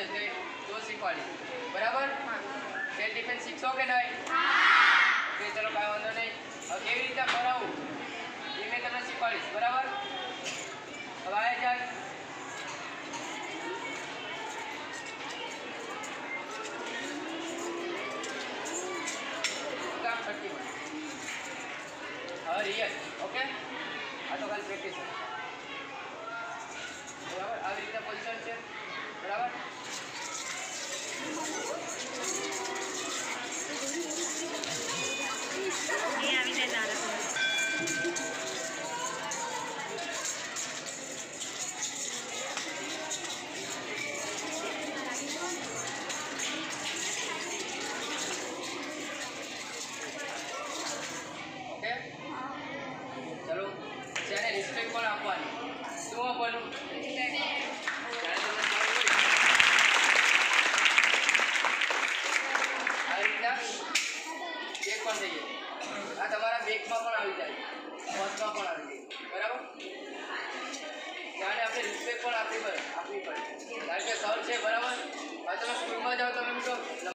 છે તે તો શીખવાડી બરાબર? સેલ્ફ ડિફેન્સ શીખશો કે નહીં? કે ચલો કાંઈ વાંધો નહીં. હવે કેવી રીતે કરાવું એ મેં તમને શીખવાડીશ. બરાબર? હવે આવે છઠ્ઠી હવે રિયલ ઓકે? આ તો ખાલી પ્રેક્ટિસ ચલો, જેને રિસ્પેક્ટ પણ આપવાની. શું આપવાનું? જ્યારે આવી રીતના ચેક પણ થઈ જાય. આ તમારા બેગમાં પણ આવી જાય. ve con